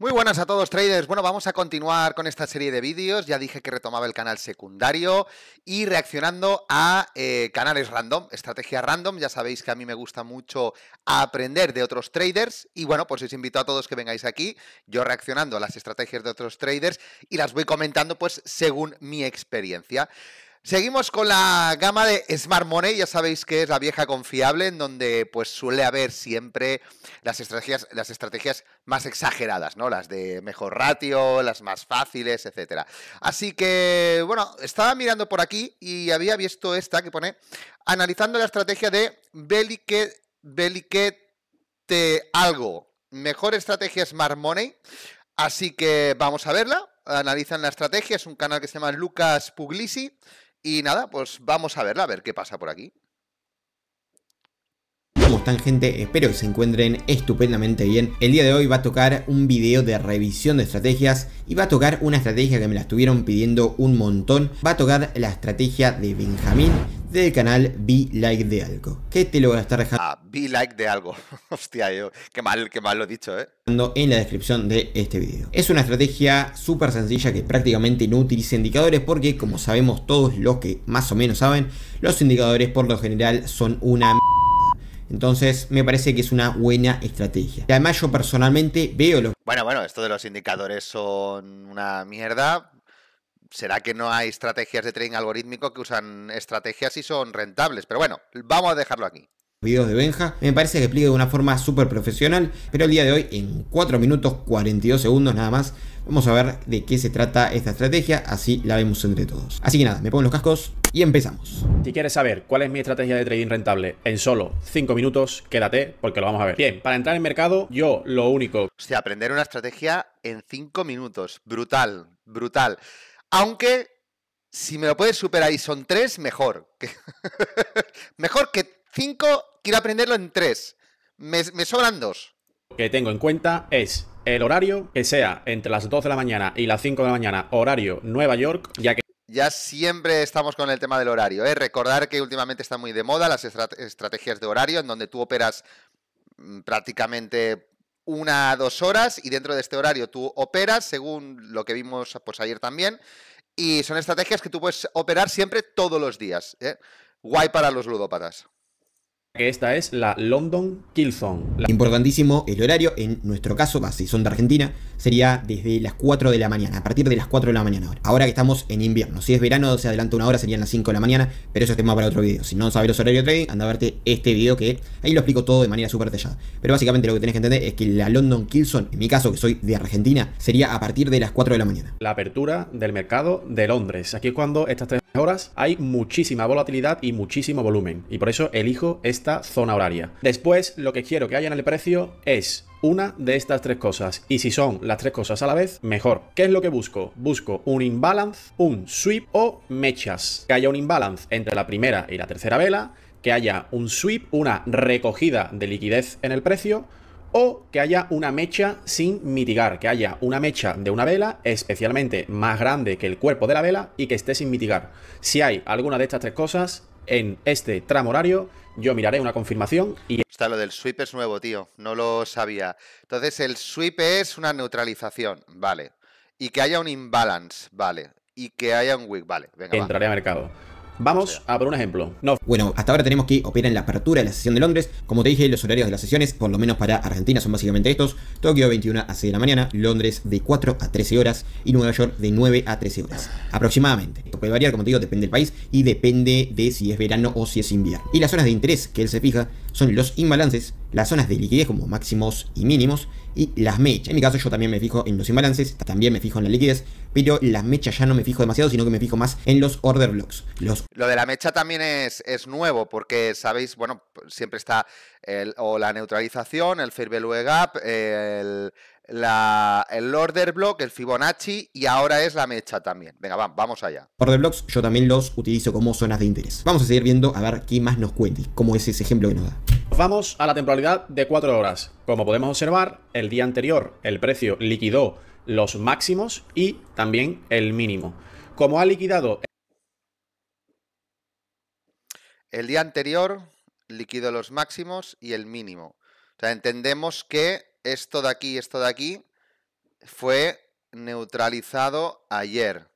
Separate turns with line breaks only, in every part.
Muy buenas a todos traders. Bueno, vamos a continuar con esta serie de vídeos. Ya dije que retomaba el canal secundario y reaccionando a eh, canales random, estrategia random. Ya sabéis que a mí me gusta mucho aprender de otros traders y bueno, pues os invito a todos que vengáis aquí, yo reaccionando a las estrategias de otros traders y las voy comentando pues según mi experiencia. Seguimos con la gama de Smart Money, ya sabéis que es la vieja confiable, en donde pues suele haber siempre las estrategias, las estrategias más exageradas, ¿no? Las de mejor ratio, las más fáciles, etcétera. Así que, bueno, estaba mirando por aquí y había visto esta que pone analizando la estrategia de Beliquet, Beliquete algo. Mejor estrategia Smart Money. Así que vamos a verla. Analizan la estrategia. Es un canal que se llama Lucas Puglisi. Y nada, pues vamos a verla, a ver qué pasa por aquí.
¿Cómo están gente? Espero que se encuentren estupendamente bien. El día de hoy va a tocar un video de revisión de estrategias y va a tocar una estrategia que me la estuvieron pidiendo un montón. Va a tocar la estrategia de Benjamín del canal Be Like de Algo. Que te lo voy a estar dejando.
Ah, Be Like de Algo. Hostia, yo, qué mal, qué mal lo he dicho, ¿eh?
En la descripción de este video. Es una estrategia súper sencilla que prácticamente no utiliza indicadores porque, como sabemos todos los que más o menos saben, los indicadores por lo general son una entonces me parece que es una buena estrategia. Y además yo personalmente veo los...
Bueno, bueno, esto de los indicadores son una mierda. ¿Será que no hay estrategias de trading algorítmico que usan estrategias y son rentables? Pero bueno, vamos a dejarlo aquí
videos de Benja. Me parece que explica de una forma súper profesional, pero el día de hoy, en 4 minutos 42 segundos nada más, vamos a ver de qué se trata esta estrategia, así la vemos entre todos. Así que nada, me pongo los cascos y empezamos.
Si quieres saber cuál es mi estrategia de trading rentable en solo 5 minutos, quédate porque lo vamos a ver. Bien, para entrar en mercado, yo lo único...
O sea, aprender una estrategia en 5 minutos. Brutal, brutal. Aunque, si me lo puedes superar y son 3, mejor. mejor que 5, quiero aprenderlo en 3. Me, sobran 2.
Que tengo en cuenta es el horario que sea entre las 2 de la mañana y las 5 de la mañana, horario Nueva York, ya que
ya siempre estamos con el tema del horario. ¿eh? Recordar que últimamente está muy de moda las estrategias de horario, en donde tú operas mm, prácticamente una dos horas y dentro de este horario tú operas, según lo que vimos pues, ayer también. Y son estrategias que tú puedes operar siempre todos los días. ¿eh? Guay para los ludópatas
que esta es la London Killzone.
Importantísimo el horario, en nuestro caso, si son de Argentina, sería desde las 4 de la mañana, a partir de las 4 de la mañana ahora. Ahora que estamos en invierno, si es verano se adelanta una hora, serían las 5 de la mañana, pero eso es tema para otro video. Si no sabes los horarios de trading, anda a verte este video que ahí lo explico todo de manera súper detallada. Pero básicamente lo que tenés que entender es que la London Killzone, en mi caso que soy de Argentina, sería a partir de las 4 de la mañana.
La apertura del mercado de Londres. Aquí es cuando estas tres horas hay muchísima volatilidad y muchísimo volumen. Y por eso elijo esta zona horaria. Después, lo que quiero que haya en el precio es una de estas tres cosas. Y si son las tres cosas a la vez, mejor. ¿Qué es lo que busco? Busco un imbalance, un sweep o mechas. Que haya un imbalance entre la primera y la tercera vela, que haya un sweep, una recogida de liquidez en el precio, o que haya una mecha sin mitigar, que haya una mecha de una vela especialmente más grande que el cuerpo de la vela y que esté sin mitigar. Si hay alguna de estas tres cosas en este tramo horario, yo miraré una confirmación y...
Está lo del sweep es nuevo, tío, no lo sabía. Entonces el sweep es una neutralización, vale. Y que haya un imbalance, vale. Y que haya un wick, vale.
Venga, Entraré a mercado. Vamos a por un ejemplo.
No. Bueno, hasta ahora tenemos que operar en la apertura de la sesión de Londres. Como te dije, los horarios de las sesiones, por lo menos para Argentina, son básicamente estos. Tokio 21 a 6 de la mañana, Londres de 4 a 13 horas y Nueva York de 9 a 13 horas. Aproximadamente. Esto puede variar, como te digo, depende del país y depende de si es verano o si es invierno. Y las zonas de interés que él se fija son los imbalances, las zonas de liquidez como máximos y mínimos y las mechas. En mi caso yo también me fijo en los imbalances, también me fijo en la liquidez, pero las mechas ya no me fijo demasiado, sino que me fijo más en los order blocks. Los...
Lo de la mecha también es, es nuevo, porque sabéis, bueno, siempre está el, o la neutralización, el fair value gap, el, el order block, el Fibonacci y ahora es la mecha también. Venga, vamos allá.
Order blocks yo también los utilizo como zonas de interés. Vamos a seguir viendo a ver qué más nos cuente, cómo es ese ejemplo que nos da.
Vamos a la temporalidad de 4 horas. Como podemos observar, el día anterior el precio liquidó los máximos y también el mínimo. Como ha liquidado...
El día anterior liquidó los máximos y el mínimo. O sea, entendemos que esto de aquí, esto de aquí, fue neutralizado ayer.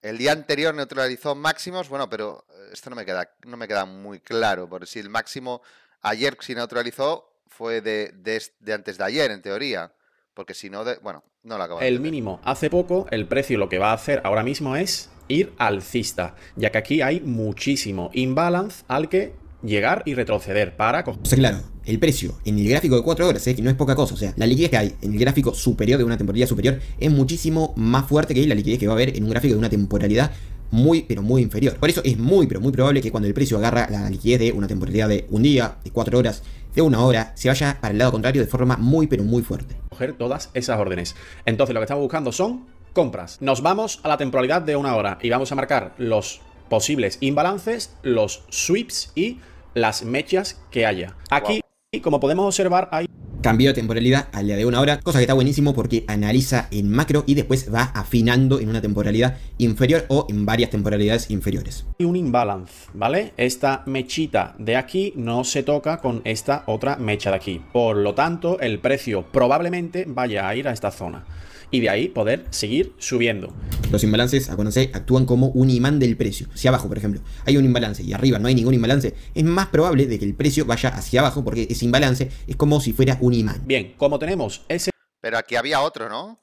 El día anterior neutralizó máximos, bueno, pero esto no me queda, no me queda muy claro, porque si el máximo ayer si neutralizó fue de, de, antes de ayer, en teoría. Porque si no, de, bueno, no lo acabo
El mínimo, hace poco, el precio lo que va a hacer ahora mismo es ir alcista, ya que aquí hay muchísimo imbalance al que llegar y retroceder para...
O sea, claro, el precio en el gráfico de 4 horas, es que no es poca cosa, o sea, la liquidez que hay en el gráfico superior de una temporalidad superior es muchísimo más fuerte que la liquidez que va a haber en un gráfico de una temporalidad muy, pero muy inferior. Por eso es muy, pero muy probable que cuando el precio agarra la liquidez de una temporalidad de un día, de 4 horas, de una hora, se vaya para el lado contrario de forma muy, pero muy fuerte.
Coger todas esas órdenes. Entonces lo que estamos buscando son compras. Nos vamos a la temporalidad de una hora y vamos a marcar los posibles imbalances, los sweeps y las mechas que haya. Aquí, como podemos observar, hay
cambio de temporalidad al día de una hora, cosa que está buenísimo porque analiza en macro y después va afinando en una temporalidad inferior o en varias temporalidades inferiores.
Y un imbalance, ¿vale? Esta mechita de aquí no se toca con esta otra mecha de aquí. Por lo tanto, el precio probablemente vaya a ir a esta zona y de ahí poder seguir subiendo.
Los imbalances, a conocer, actúan como un imán del precio. Si abajo, por ejemplo, hay un imbalance y arriba no hay ningún imbalance, es más probable de que el precio vaya hacia abajo porque ese imbalance es como si fuera un imán.
Bien, como tenemos ese...
Pero aquí había otro, ¿no?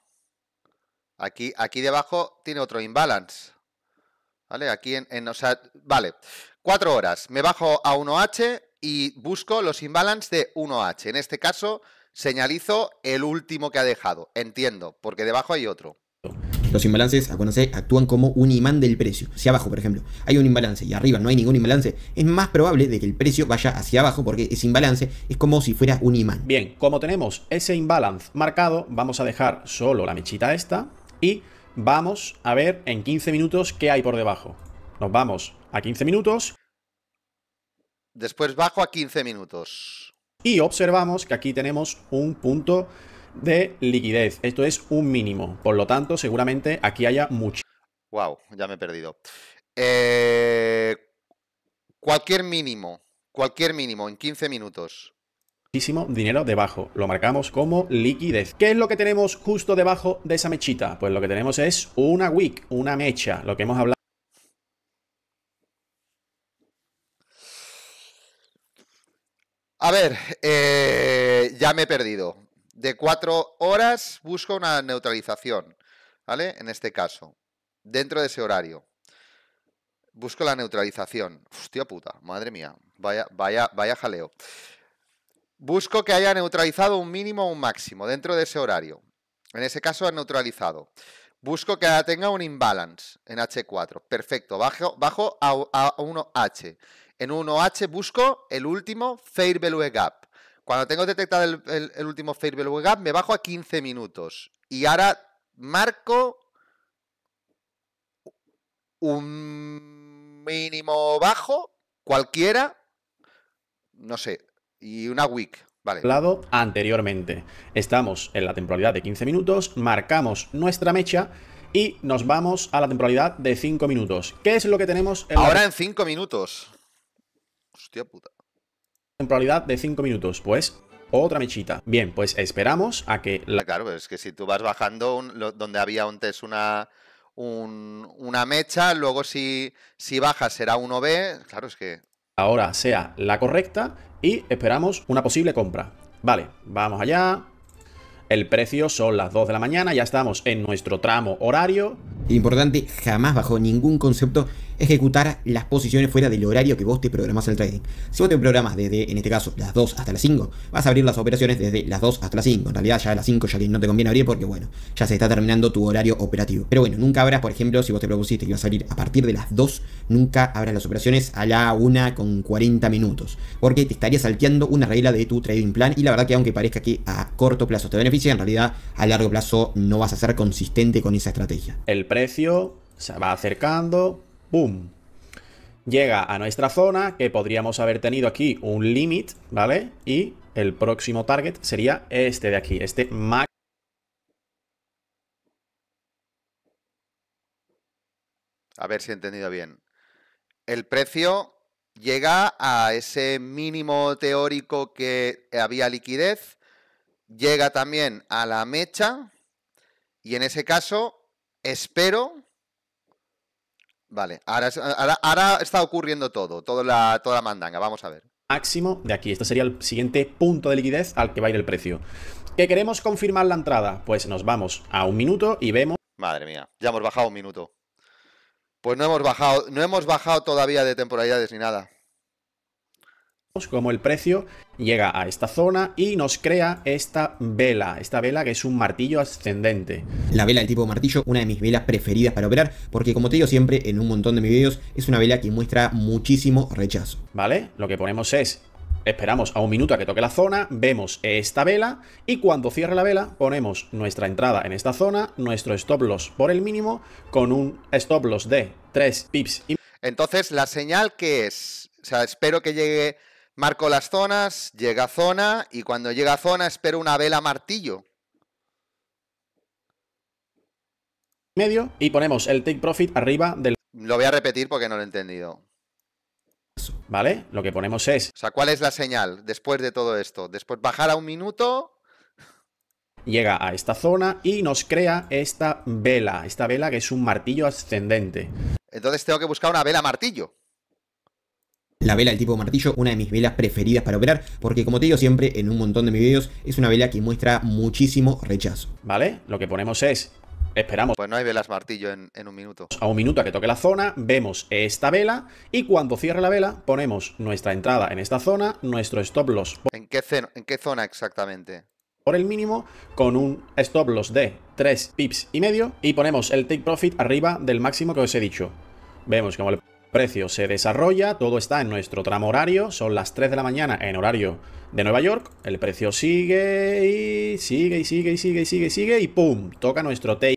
Aquí, aquí debajo tiene otro imbalance. ¿Vale? Aquí en, en, o sea, vale. Cuatro horas. Me bajo a 1H y busco los imbalance de 1H. En este caso, señalizo el último que ha dejado. Entiendo, porque debajo hay otro.
Los imbalances, acuérdense, actúan como un imán del precio. Si abajo, por ejemplo, hay un imbalance y arriba no hay ningún imbalance, es más probable de que el precio vaya hacia abajo porque ese imbalance es como si fuera un imán.
Bien, como tenemos ese imbalance marcado, vamos a dejar solo la mechita esta y vamos a ver en 15 minutos qué hay por debajo. Nos vamos a 15 minutos.
Después bajo a 15 minutos.
Y observamos que aquí tenemos un punto de liquidez. Esto es un mínimo. Por lo tanto, seguramente aquí haya mucho.
Wow, ya me he perdido. Eh, cualquier mínimo, cualquier mínimo en 15 minutos.
Muchísimo dinero debajo. Lo marcamos como liquidez. ¿Qué es lo que tenemos justo debajo de esa mechita? Pues lo que tenemos es una wick, una mecha, lo que hemos hablado.
A ver, eh, ya me he perdido. De cuatro horas busco una neutralización, ¿vale? En este caso, dentro de ese horario. Busco la neutralización. Hostia puta, madre mía. Vaya, vaya, vaya jaleo. Busco que haya neutralizado un mínimo o un máximo dentro de ese horario. En ese caso ha neutralizado. Busco que tenga un imbalance en H4. Perfecto. Bajo, bajo a, a 1H. En 1H busco el último Fair Value Gap. Cuando tengo detectado el, último Fair Value Gap, me bajo a 15 minutos. Y ahora marco un mínimo bajo, cualquiera, no sé, y una week. Vale.
Lado anteriormente. Estamos en la temporalidad de 15 minutos, marcamos nuestra mecha y nos vamos a la temporalidad de 5 minutos. ¿Qué es lo que tenemos?
Ahora en 5 minutos. Hostia puta.
Temporalidad de 5 minutos, pues otra mechita. Bien, pues esperamos a que...
La... Claro, es que si tú vas bajando donde había antes una, una mecha, luego si, si bajas será 1B, claro, es que...
Ahora sea la correcta y esperamos una posible compra. Vale, vamos allá. El precio son las 2 de la mañana, ya estamos en nuestro tramo horario.
Importante, jamás bajo ningún concepto ejecutar las posiciones fuera del horario que vos te programás el trading. Si vos te programas desde, en este caso, las 2 hasta las 5, vas a abrir las operaciones desde las 2 hasta las 5. En realidad ya a las 5 ya que no te conviene abrir porque, bueno, ya se está terminando tu horario operativo. Pero bueno, nunca abras, por ejemplo, si vos te propusiste que ibas a abrir a partir de las 2, nunca abras las operaciones a la 1 con 40 minutos. Porque te estaría salteando una regla de tu trading plan y la verdad que aunque parezca que a corto plazo te beneficia, en realidad a largo plazo no vas a ser consistente con esa estrategia.
Precio se va acercando, ¡Bum! Llega a nuestra zona, que podríamos haber tenido aquí un limit, ¿vale? Y el próximo target sería este de aquí, este max.
A ver si he entendido bien. El precio llega a ese mínimo teórico que había liquidez, llega también a la mecha Y en ese caso, espero. Vale, ahora, es- ahora, ahora está ocurriendo todo, toda la, toda la mandanga. Vamos a ver.
máximo de aquí. Este sería el siguiente punto de liquidez al que va a ir el precio. ¿Que queremos confirmar la entrada? Pues nos vamos a un minuto y vemos
Madre mía, ya hemos bajado un minuto. Pues no hemos bajado, no hemos bajado todavía de temporalidades ni nada.
Cómo el precio llega a esta zona y nos crea esta vela. Esta vela que es un martillo ascendente.
La vela del tipo martillo, una de mis velas preferidas para operar, porque como te digo siempre en un montón de mis videos, es una vela que muestra muchísimo rechazo.
¿Vale? Lo que ponemos es, esperamos a un minuto a que toque la zona, vemos esta vela y cuando cierre la vela ponemos nuestra entrada en esta zona, nuestro stop loss por el mínimo con un stop loss de 3 pips y
Entonces, la señal que es, o sea, espero que llegue, marco las zonas, llega a zona y cuando llega a zona espero una vela martillo.
medio y ponemos el take profit arriba del...
Lo voy a repetir porque no lo he entendido.
¿Vale? Lo que ponemos es,
O sea, ¿cuál es la señal después de todo esto? Después bajar a un minuto.
llega a esta zona y nos crea esta vela. Esta vela que es un martillo ascendente.
Entonces tengo que buscar una vela martillo.
La vela del tipo martillo, una de mis velas preferidas para operar, porque como te digo siempre en un montón de mis videos, es una vela que muestra muchísimo rechazo.
¿Vale? Lo que ponemos es, esperamos
Pues no hay velas martillo en, en un minuto.
a un minuto a que toque la zona, vemos esta vela y cuando cierre la vela ponemos nuestra entrada en esta zona, nuestro stop loss
¿En qué, en qué zona exactamente?
por el mínimo con un stop loss de 3 pips y medio y ponemos el take profit arriba del máximo que os he dicho. Vemos como el precio se desarrolla, todo está en nuestro tramo horario, son las 3 de la mañana en horario de Nueva York, el precio sigue y sigue y sigue y sigue y sigue y sigue y ¡pum! Toca nuestro take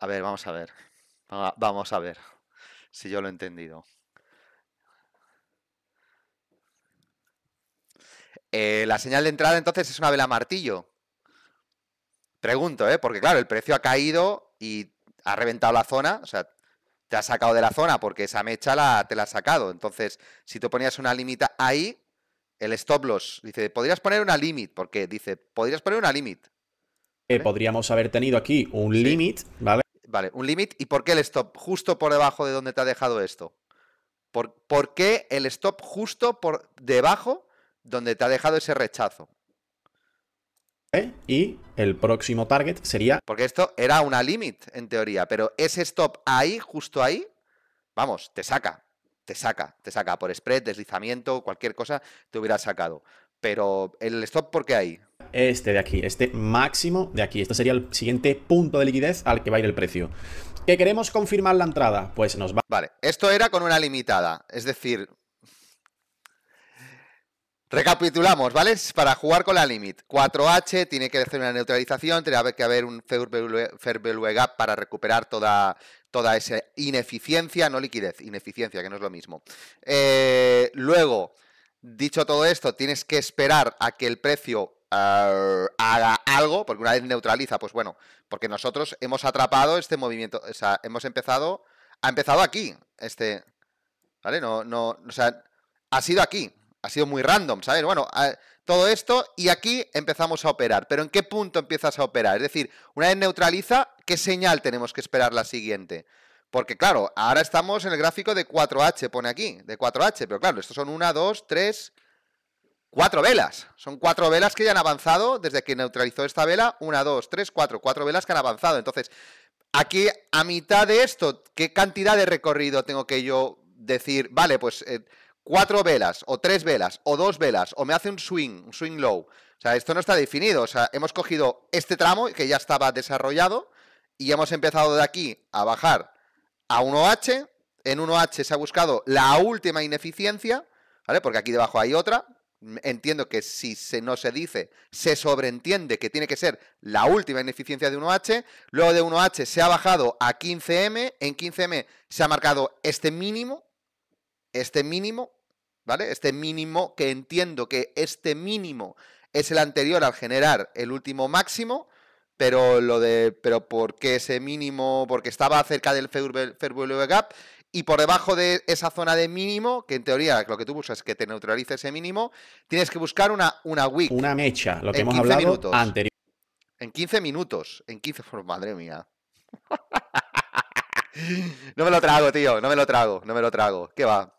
A ver, vamos a ver. Va- Vamos a ver si yo lo he entendido. Eh, la señal de entrada entonces es una vela martillo. Pregunto, ¿eh? Porque claro, el precio ha caído y ha reventado la zona. Te ha sacado de la zona porque esa mecha la, te la ha sacado. Entonces, si tú ponías una limita ahí, el stop loss, dice, podrías poner una limit, porque dice, podrías poner una limit. ¿Vale?
podríamos haber tenido aquí un
Sí.
limit, ¿vale?
Vale, un limit. ¿Y por qué el stop justo por debajo de donde te ha dejado esto? ¿Por, por qué el stop justo por debajo donde te ha dejado ese rechazo?
Y el próximo target sería
Porque esto era una limit en teoría, pero ese stop ahí, justo ahí, vamos, te saca, te saca, te saca por spread, deslizamiento, cualquier cosa te hubiera sacado. Pero el stop, ¿por qué ahí?
este de aquí, este máximo de aquí. Este sería el siguiente punto de liquidez al que va a ir el precio. ¿Que queremos confirmar la entrada? Pues nos va
Vale, esto era con una limitada, es decir, recapitulamos, ¿vale? Para jugar con la limit, 4H tiene que hacer una neutralización, tiene que haber un fair gap para recuperar toda, toda esa ineficiencia, no liquidez, ineficiencia, que no es lo mismo. Eh, luego, dicho todo esto, tienes que esperar a que el precio ah, haga algo, porque una vez neutraliza, pues bueno, porque nosotros hemos atrapado este movimiento, o sea, hemos empezado, ha empezado aquí, este, ¿vale? No, no, o sea, ha sido aquí, ha sido muy random, ¿sabes? Bueno, todo esto y aquí empezamos a operar, pero ¿en qué punto empiezas a operar? Es decir, una vez neutraliza, ¿qué señal tenemos que esperar la siguiente? Porque claro, ahora estamos en el gráfico de 4H, pone aquí, de 4H, pero claro, estos son una, dos, tres, cuatro velas. Son cuatro velas que ya han avanzado desde que neutralizó esta vela. Una, dos, tres, cuatro. Cuatro velas que han avanzado. Entonces, aquí a mitad de esto, ¿qué cantidad de recorrido tengo que yo decir? Vale, pues eh, cuatro velas, o tres velas, o dos velas, o me hace un swing, un swing low. O sea, esto no está definido. O sea, hemos cogido este tramo que ya estaba desarrollado y hemos empezado de aquí a bajar a 1H. En 1H se ha buscado la última ineficiencia, ¿vale? Porque aquí debajo hay otra. Entiendo que si se, no se dice, se sobreentiende que tiene que ser la última ineficiencia de 1H. Luego de 1H se ha bajado a 15M. En 15M se ha marcado este mínimo. Este mínimo, ¿vale? Este mínimo que entiendo que este mínimo es el anterior al generar el último máximo. Pero lo de. Pero ¿por qué ese mínimo? Porque estaba cerca del fair val- fair value gap. Y por debajo de esa zona de mínimo, que en teoría lo que tú buscas es que te neutralice ese mínimo, tienes que buscar una, una wick.
una mecha, lo que
En
hemos
15
hablado
minutos.
anteriormente.
En 15 minutos. En 15. Por madre mía. no me lo trago, tío. No me lo trago. No me lo trago. ¿Qué va?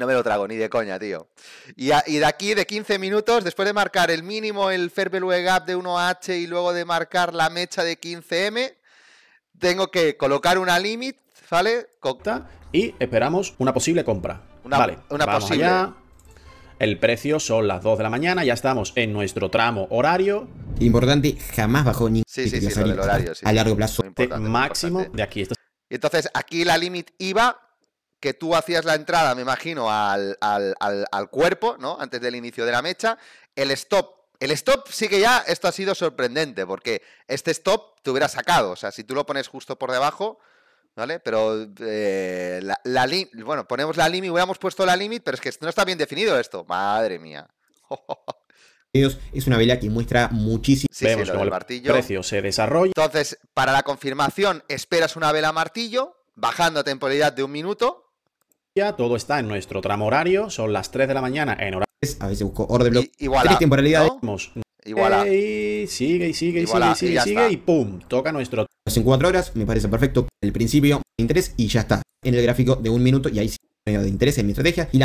No me lo trago, ni de coña, tío. Y, de aquí, de 15 minutos, después de marcar el mínimo, el Fair Value Gap de 1H y luego de marcar la mecha de 15M, tengo que colocar una limit, ¿vale?
Cocta y esperamos una posible compra.
Una,
vale,
una posible.
El precio son las 2 de la mañana, ya estamos en nuestro tramo horario.
Importante, jamás bajó ni
sí, sí, sí, horario,
a largo plazo.
máximo de aquí.
Y entonces aquí la limit iba que tú hacías la entrada, me imagino, al, al, al, cuerpo, ¿no? Antes del inicio de la mecha. El stop el stop sí que ya, esto ha sido sorprendente, porque este stop te hubiera sacado. O sea, si tú lo pones justo por debajo, ¿vale? Pero eh, la, la bueno, ponemos la limit, hubiéramos puesto la limit, pero es que no está bien definido esto. Madre mía.
es una vela que muestra muchísimo.
Sí, Vemos sí, el martillo.
precio se desarrolla.
Entonces, para la confirmación, esperas una vela martillo, bajando a temporalidad de un minuto.
Todo está en nuestro tramo horario, son las 3 de la mañana en horario.
A veces busco orden block.
Igual.
temporalidades.
Igual. Y sigue y sigue y sigue y sigue y, sigue y pum, toca nuestro
en 4 horas, me parece perfecto. El principio de interés y ya está. En el gráfico de un minuto y ahí sí de interés en mi estrategia y la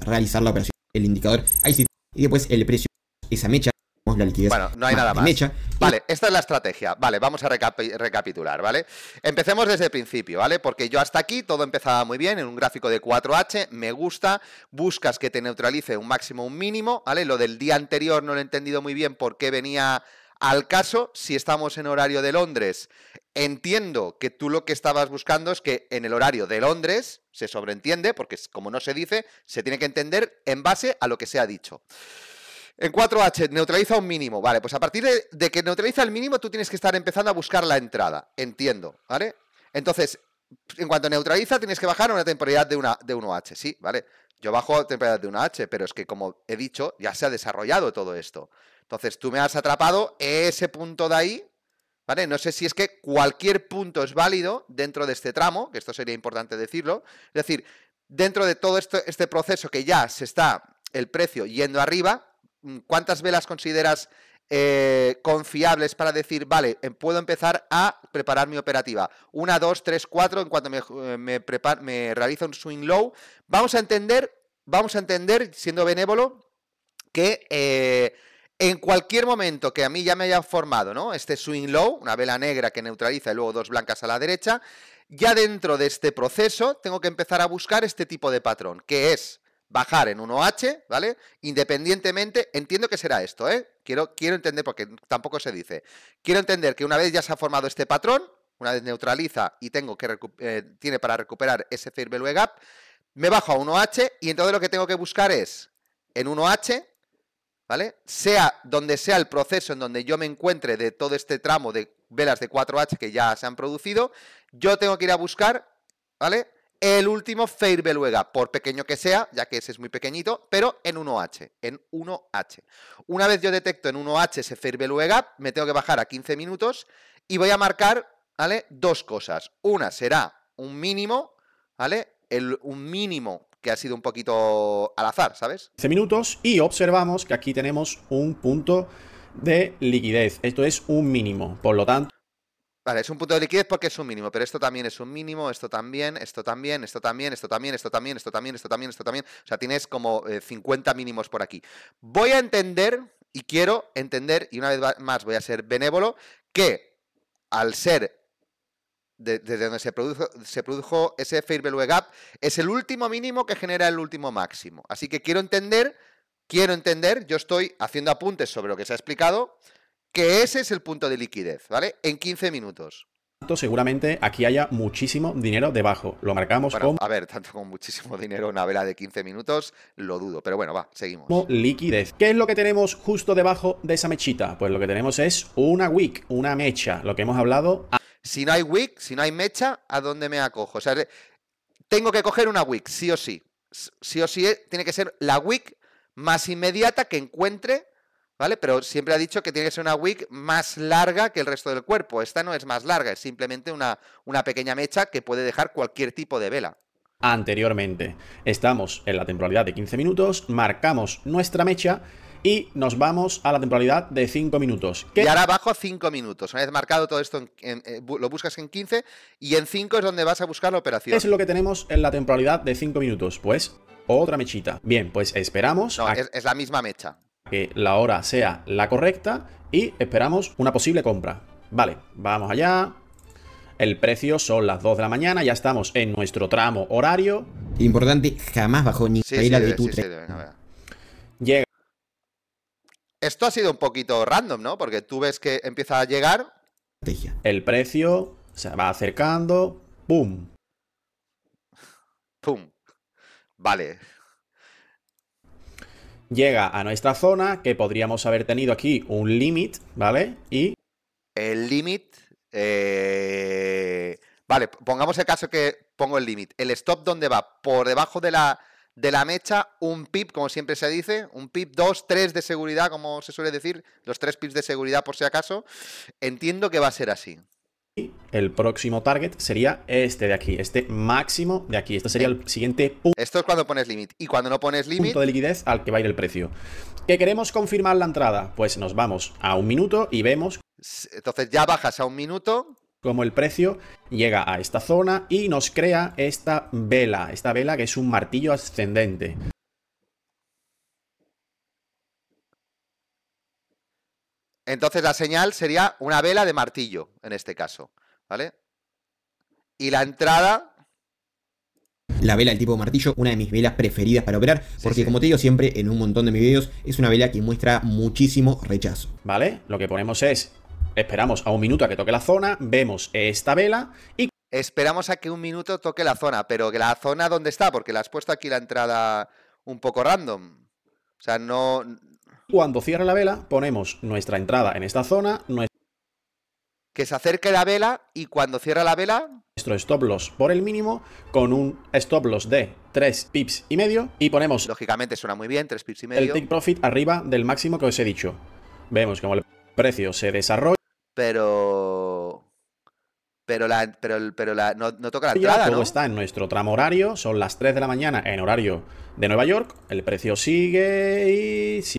realizar la operación. El indicador ahí sí. Y después el precio, esa mecha, la liquidez.
Bueno, no hay nada más. Mecha, vale, esta es la estrategia. Vale, vamos a recapitular, ¿vale? Empecemos desde el principio, ¿vale? Porque yo hasta aquí todo empezaba muy bien en un gráfico de 4H, me gusta, buscas que te neutralice un máximo, un mínimo, ¿vale? Lo del día anterior no lo he entendido muy bien por qué venía al caso, si estamos en horario de Londres, entiendo que tú lo que estabas buscando es que en el horario de Londres se sobreentiende, porque como no se dice, se tiene que entender en base a lo que se ha dicho. En 4H neutraliza un mínimo, vale, pues a partir de, que neutraliza el mínimo tú tienes que estar empezando a buscar la entrada, entiendo, ¿vale? Entonces, en cuanto neutraliza tienes que bajar a una temporalidad de, una, de 1H, sí, ¿vale? Yo bajo a temporalidad de 1H, pero es que como he dicho, ya se ha desarrollado todo esto. Entonces, tú me has atrapado ese punto de ahí, ¿vale? No sé si es que cualquier punto es válido dentro de este tramo, que esto sería importante decirlo. Es decir, dentro de todo este, proceso que ya se está el precio yendo arriba, ¿cuántas velas consideras eh, confiables para decir, vale, em, puedo empezar a preparar mi operativa? Una, dos, tres, cuatro, en cuanto me, eh, me, me realizo un swing low. Vamos a entender, vamos a entender, siendo benévolo, que eh, en cualquier momento que a mí ya me haya formado, ¿no? Este swing low, una vela negra que neutraliza y luego dos blancas a la derecha, ya dentro de este proceso tengo que empezar a buscar este tipo de patrón, que es bajar en 1H, ¿vale? Independientemente, entiendo que será esto, ¿eh? Quiero, quiero entender, porque tampoco se dice. Quiero entender que una vez ya se ha formado este patrón, una vez neutraliza y tengo que eh, tiene para recuperar ese fair gap, me bajo a 1H y entonces lo que tengo que buscar es en 1H ¿vale? Sea donde sea el proceso en donde yo me encuentre de todo este tramo de velas de 4H que ya se han producido, yo tengo que ir a buscar, ¿vale? El último Fair Beluega, por pequeño que sea, ya que ese es muy pequeñito, pero en 1H, en 1H. Una vez yo detecto en 1H ese Fair Beluega, me tengo que bajar a 15 minutos y voy a marcar, ¿vale? Dos cosas. Una será un mínimo, ¿vale? Un mínimo que ha sido un poquito al azar, ¿sabes?
15 minutos y observamos que aquí tenemos un punto de liquidez. Esto es un mínimo, por lo tanto...
Vale, es un punto de liquidez porque es un mínimo, pero esto también es un mínimo, esto también, esto también, esto también, esto también, esto también, esto también, esto también, esto también. O sea, tienes como 50 eh, mínimos por aquí. Voy a entender, y quiero entender, y una vez más voy a ser benévolo, que al ser desde donde se produjo, se produjo ese Fair Value Gap, es el último mínimo que genera el último máximo. Así que quiero entender, quiero entender, yo estoy haciendo apuntes sobre lo que se ha explicado, que ese es el punto de liquidez, ¿vale? En 15 minutos.
Seguramente aquí haya muchísimo dinero debajo. Lo marcamos como.
A ver, tanto con muchísimo dinero, una vela de 15 minutos, lo dudo. Pero bueno, va, seguimos.
Como liquidez. ¿Qué es lo que tenemos justo debajo de esa mechita? Pues lo que tenemos es una wick, una mecha, lo que hemos hablado
si no hay wick, si no hay mecha, ¿a dónde me acojo? O sea, tengo que coger una wick, sí o sí. Sí o sí eh, tiene que ser la wick más inmediata que encuentre, ¿vale? Pero siempre ha dicho que tiene que ser una wick más larga que el resto del cuerpo. Esta no es más larga, es simplemente una, una pequeña mecha que puede dejar cualquier tipo de vela
anteriormente. Estamos en la temporalidad de 15 minutos, marcamos nuestra mecha y nos vamos a la temporalidad de 5 minutos.
Y ahora bajo 5 minutos. Una vez marcado todo esto, eh, lo buscas en 15 y en 5 es donde vas a buscar la operación.
es lo que tenemos en la temporalidad de 5 minutos? Pues otra mechita. Bien, pues esperamos.
No, es, la misma mecha.
Que la hora sea la correcta y esperamos una posible compra. Vale, vamos allá. El precio son las 2 de la mañana, ya estamos en nuestro tramo horario.
Importante, jamás bajó ni
sí, de tu Llega. Esto ha sido un poquito random, ¿no? Porque tú ves que empieza a llegar.
El precio se va acercando. ¡Pum!
¡Pum! Vale.
Llega a nuestra zona, que podríamos haber tenido aquí un límite, ¿vale? Y.
El límite eh, vale, pongamos el caso que pongo el límite. El stop, ¿dónde va? Por debajo de la, de la mecha, un pip, como siempre se dice, un pip, dos, tres de seguridad, como se suele decir, los tres pips de seguridad por si acaso. Entiendo que va a ser así.
El próximo target sería este de aquí, este máximo de aquí. Este sería el siguiente punto.
Esto es cuando pones límite. Y cuando no pones límite.
Punto de liquidez al que va a ir el precio. ¿Que queremos confirmar la entrada? Pues nos vamos a un minuto y vemos
entonces ya bajas a un minuto.
Como el precio llega a esta zona y nos crea esta vela, esta vela que es un martillo ascendente.
Entonces la señal sería una vela de martillo, en este caso, ¿vale? Y la entrada...
La vela del tipo martillo, una de mis velas preferidas para operar, porque como te digo siempre en un montón de mis videos, es una vela que muestra muchísimo rechazo.
¿Vale? Lo que ponemos es Esperamos a un minuto a que toque la zona, vemos esta vela y...
Esperamos a que un minuto toque la zona, pero que la zona dónde está, porque le has puesto aquí la entrada un poco random. O sea, no...
Cuando cierra la vela, ponemos nuestra entrada en esta zona,
que se acerque la vela y cuando cierra la vela...
Nuestro stop loss por el mínimo con un stop loss de 3 pips y medio y ponemos...
Lógicamente suena muy bien, 3 pips y medio.
El take profit arriba del máximo que os he dicho. Vemos como el precio se desarrolla
pero. Pero la, pero, pero la, no, toca la entrada,
Todo está en nuestro tramo horario, son las 3 de la mañana en horario de Nueva York, el precio sigue y...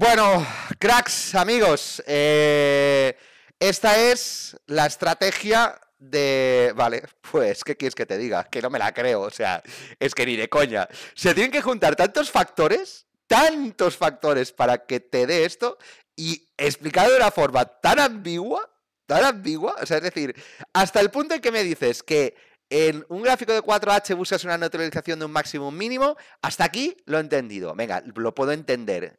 Bueno, cracks, amigos, eh, esta es la estrategia de... Vale, pues, ¿qué quieres que te diga? Que no me la creo, o sea, es que ni de coña. Se tienen que juntar tantos factores, tantos factores para que te dé esto, y explicado de una forma tan ambigua, tan ambigua, o sea, es decir, hasta el punto en que me dices que en un gráfico de 4H buscas una neutralización de un máximo mínimo, hasta aquí lo he entendido. Venga, lo puedo entender.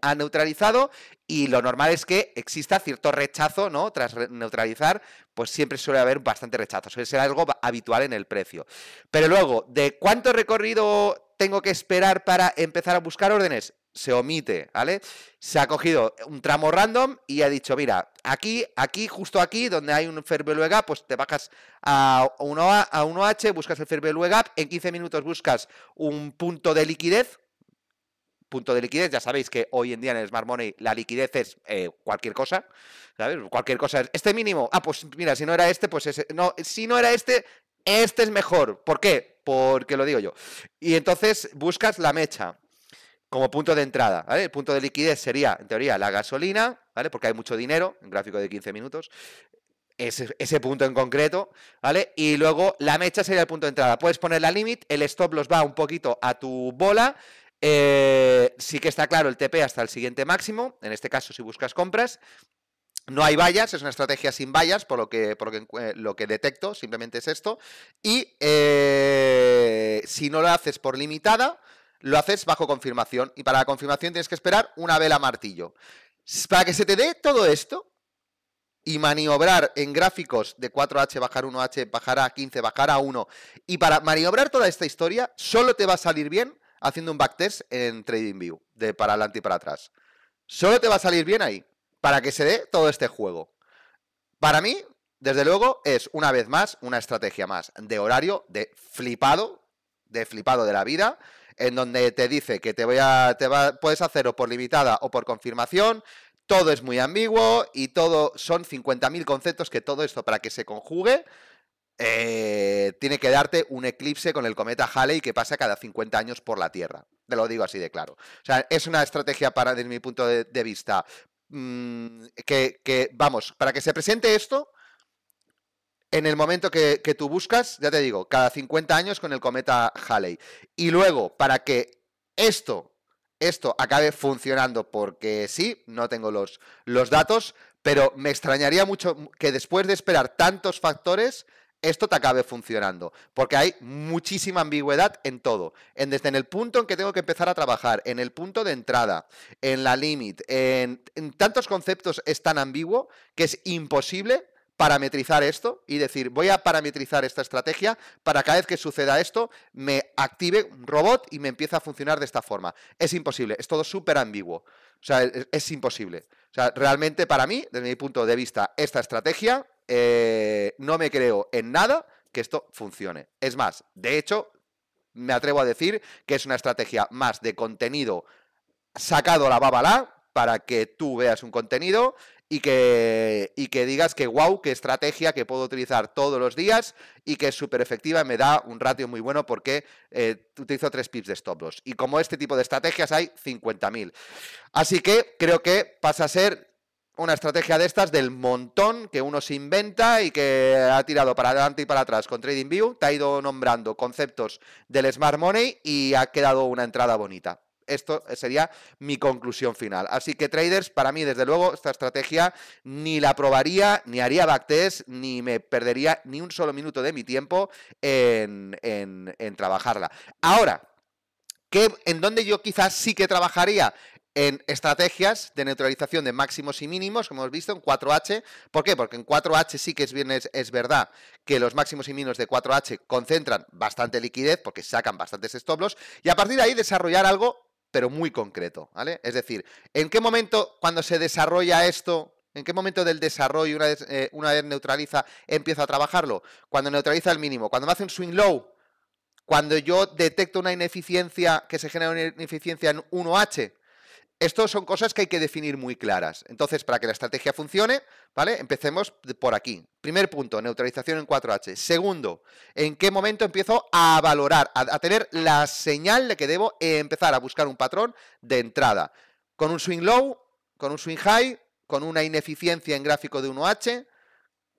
Ha neutralizado y lo normal es que exista cierto rechazo, ¿no? Tras neutralizar, pues siempre suele haber bastante rechazo. Suele ser algo habitual en el precio. Pero luego, ¿de cuánto recorrido tengo que esperar para empezar a buscar órdenes? Se omite, ¿vale? Se ha cogido un tramo random y ha dicho, mira, aquí, aquí, justo aquí, donde hay un fair value gap, pues te bajas a 1A, a 1H, buscas el fair value gap, en 15 minutos buscas un punto de liquidez, punto de liquidez, ya sabéis que hoy en día en el Smart Money la liquidez es eh, cualquier cosa, ¿sabes? Cualquier cosa. Este mínimo, ah, pues mira, si no era este, pues ese, no, si no era este, este es mejor. ¿Por qué? Porque lo digo yo. Y entonces buscas la mecha como punto de entrada, ¿vale? El punto de liquidez sería, en teoría, la gasolina, ¿vale? Porque hay mucho dinero, en gráfico de 15 minutos. Ese, ese, punto en concreto, ¿vale? Y luego la mecha sería el punto de entrada. Puedes poner la limit, el stop los va un poquito a tu bola. Eh, sí que está claro el TP hasta el siguiente máximo, en este caso si buscas compras. No hay vallas, es una estrategia sin vallas, por lo que, por lo que, lo que detecto, simplemente es esto. Y eh, si no lo haces por limitada, lo haces bajo confirmación y para la confirmación tienes que esperar una vela martillo. Para que se te dé todo esto y maniobrar en gráficos de 4H, bajar 1H, bajar a 15, bajar a 1, y para maniobrar toda esta historia, solo te va a salir bien haciendo un backtest en TradingView, de para adelante y para atrás. Solo te va a salir bien ahí, para que se dé todo este juego. Para mí, desde luego, es una vez más una estrategia más de horario, de flipado, de flipado de la vida, en donde te dice que te voy a, te va, puedes hacer o por limitada o por confirmación, todo es muy ambiguo y todo son 50.000 conceptos que todo esto para que se conjugue eh, tiene que darte un eclipse con el cometa Halley que pasa cada 50 años por la Tierra. Te lo digo así de claro. O sea, es una estrategia para, desde mi punto de, vista, mm, que, vamos, para que se presente esto, en el momento que, tú buscas, ya te digo, cada 50 años con el cometa Halley. Y luego, para que esto, esto acabe funcionando, porque sí, no tengo los, los datos, pero me extrañaría mucho que después de esperar tantos factores, esto te acabe funcionando, porque hay muchísima ambigüedad en todo, en, desde en el punto en que tengo que empezar a trabajar, en el punto de entrada, en la limit, en, en tantos conceptos es tan ambiguo que es imposible parametrizar esto y decir, voy a parametrizar esta estrategia para cada vez que suceda esto, me active un robot y me empiece a funcionar de esta forma. Es imposible, es todo súper ambiguo. O sea, es, imposible. O sea, realmente para mí, desde mi punto de vista, esta estrategia eh, no me creo en nada que esto funcione. Es más, de hecho, me atrevo a decir que es una estrategia más de contenido sacado a la babala para que tú veas un contenido y que, y que digas que wow, qué estrategia que puedo utilizar todos los días y que es súper efectiva y me da un ratio muy bueno porque eh, utilizo tres pips de stop loss. Y como este tipo de estrategias hay 50.000. Así que creo que pasa a ser una estrategia de estas del montón que uno se inventa y que ha tirado para adelante y para atrás con TradingView, te ha ido nombrando conceptos del Smart Money y ha quedado una entrada bonita. Esto sería mi conclusión final. Así que traders, para mí, desde luego, esta estrategia ni la probaría, ni haría backtest, ni me perdería ni un solo minuto de mi tiempo en, trabajarla. Ahora, ¿qué, ¿en dónde yo quizás sí que trabajaría? en estrategias de neutralización de máximos y mínimos, como hemos visto en 4H. ¿Por qué? Porque en 4H sí que es, bien, es, verdad que los máximos y mínimos de 4H concentran bastante liquidez porque sacan bastantes stop loss y a partir de ahí desarrollar algo pero muy concreto, ¿vale? Es decir, ¿en qué momento cuando se desarrolla esto, en qué momento del desarrollo, una vez, eh, neutraliza, empiezo a trabajarlo? Cuando neutraliza el mínimo, cuando me hace un swing low, cuando yo detecto una ineficiencia, que se genera una ineficiencia en 1H, estas son cosas que hay que definir muy claras. Entonces, para que la estrategia funcione, ¿vale? Empecemos por aquí. Primer punto, neutralización en 4H. Segundo, ¿en qué momento empiezo a valorar, a, tener la señal de que debo empezar a buscar un patrón de entrada? Con un swing low, con un swing high, con una ineficiencia en gráfico de 1H,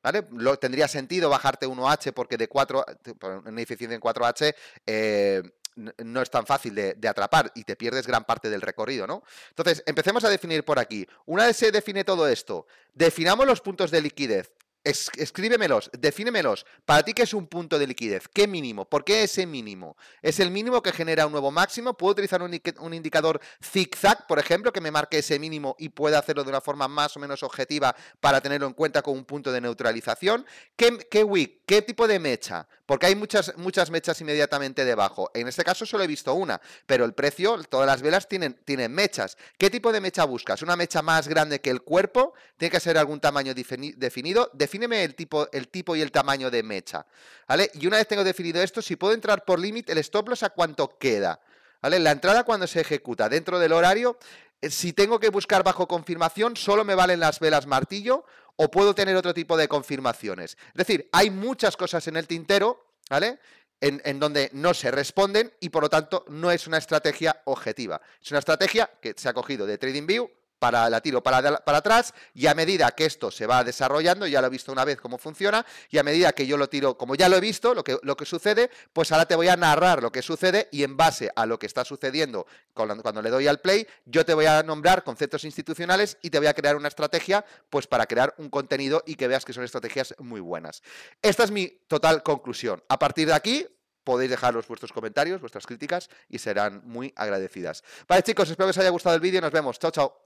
¿Vale? Lo, tendría sentido bajarte 1H porque de 4, una ineficiencia en 4H eh, no es tan fácil de, atrapar y te pierdes gran parte del recorrido, ¿no? Entonces, empecemos a definir por aquí. Una vez se define todo esto, definamos los puntos de liquidez escríbemelos, defínemelos. Para ti, ¿qué es un punto de liquidez? ¿Qué mínimo? ¿Por qué ese mínimo? ¿Es el mínimo que genera un nuevo máximo? ¿Puedo utilizar un, indicador zigzag, por ejemplo, que me marque ese mínimo y pueda hacerlo de una forma más o menos objetiva para tenerlo en cuenta como un punto de neutralización? ¿Qué, qué? ¿Qué tipo de mecha? Porque hay muchas, muchas mechas inmediatamente debajo. En este caso solo he visto una, pero el precio, todas las velas tienen, tienen mechas. ¿Qué tipo de mecha buscas? ¿Una mecha más grande que el cuerpo? ¿Tiene que ser algún tamaño definido? Defíneme el tipo, el tipo y el tamaño de mecha, ¿vale? Y una vez tengo definido esto, si puedo entrar por límite, el stop loss a cuánto queda, ¿vale? La entrada cuando se ejecuta dentro del horario, eh, si tengo que buscar bajo confirmación, solo me valen las velas martillo o puedo tener otro tipo de confirmaciones. Es decir, hay muchas cosas en el tintero, ¿vale? En, en, donde no se responden y por lo tanto no es una estrategia objetiva. Es una estrategia que se ha cogido de TradingView, para la tiro para, para atrás y a medida que esto se va desarrollando, ya lo he visto una vez cómo funciona, y a medida que yo lo tiro, como ya lo he visto, lo que, lo que sucede, pues ahora te voy a narrar lo que sucede y en base a lo que está sucediendo cuando, le doy al play, yo te voy a nombrar conceptos institucionales y te voy a crear una estrategia pues para crear un contenido y que veas que son estrategias muy buenas. Esta es mi total conclusión. A partir de aquí, podéis dejaros vuestros comentarios, vuestras críticas y serán muy agradecidas. Vale chicos, espero que os haya gustado el vídeo. Nos vemos. Chao, chao.